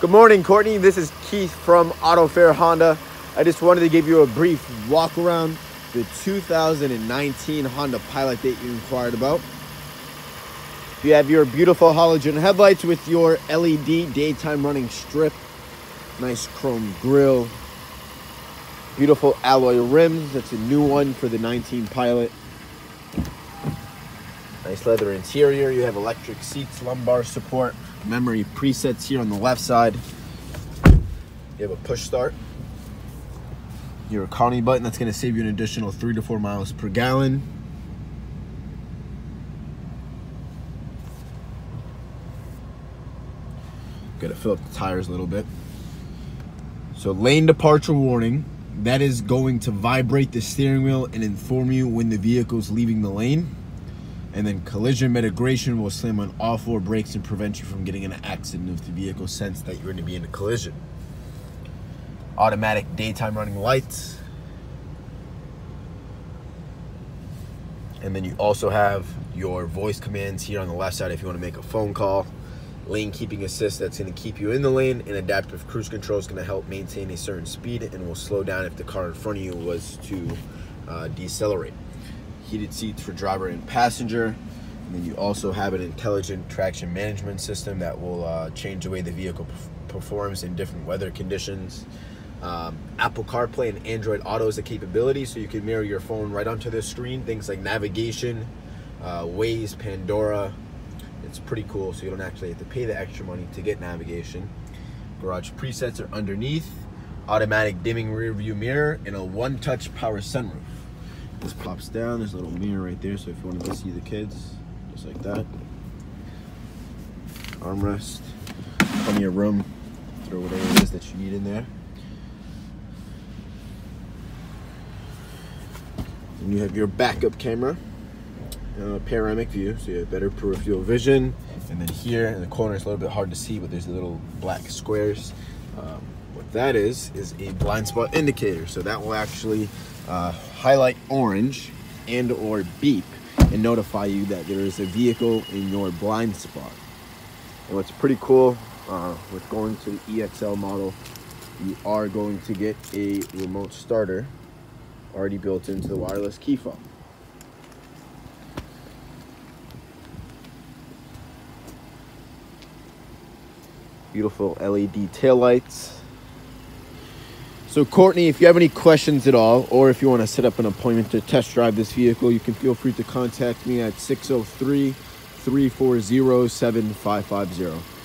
Good morning, Courtney. This is Keith from Auto Fair Honda. I just wanted to give you a brief walk around the 2019 Honda Pilot that you inquired about. You have your beautiful halogen headlights with your LED daytime running strip, nice chrome grille, beautiful alloy rims. That's a new one for the 19 Pilot. Nice leather interior. You have electric seats, lumbar support, memory presets here on the left side. You have a push start. Your economy button that's going to save you an additional three to four miles per gallon. Got to fill up the tires a little bit. So lane departure warning. That is going to vibrate the steering wheel and inform you when the vehicle is leaving the lane. And then collision mitigation will slam on all four brakes and prevent you from getting in an accident if the vehicle sense that you're going to be in a collision. Automatic daytime running lights. And then you also have your voice commands here on the left side if you want to make a phone call. Lane keeping assist that's going to keep you in the lane, and adaptive cruise control is going to help maintain a certain speed and will slow down if the car in front of you was to uh, decelerate heated seats for driver and passenger. And then you also have an intelligent traction management system that will uh, change the way the vehicle performs in different weather conditions. Um, Apple CarPlay and Android Auto is a capability, so you can mirror your phone right onto the screen. Things like navigation, uh, Waze, Pandora. It's pretty cool, so you don't actually have to pay the extra money to get navigation. Garage presets are underneath. Automatic dimming rear view mirror and a one-touch power sunroof. This pops down. There's a little mirror right there, so if you want to see the kids, just like that. Armrest. Plenty of room. Throw whatever it is that you need in there. And you have your backup camera. Uh, panoramic view, so you have better peripheral vision. And then here in the corner, it's a little bit hard to see, but there's little black squares. Um, what that is, is a blind spot indicator. So that will actually uh, highlight orange and or beep and notify you that there is a vehicle in your blind spot. And what's pretty cool uh, with going to the EXL model, you are going to get a remote starter already built into the wireless key fob. Beautiful LED taillights. So Courtney, if you have any questions at all, or if you want to set up an appointment to test drive this vehicle, you can feel free to contact me at 603 340 7550.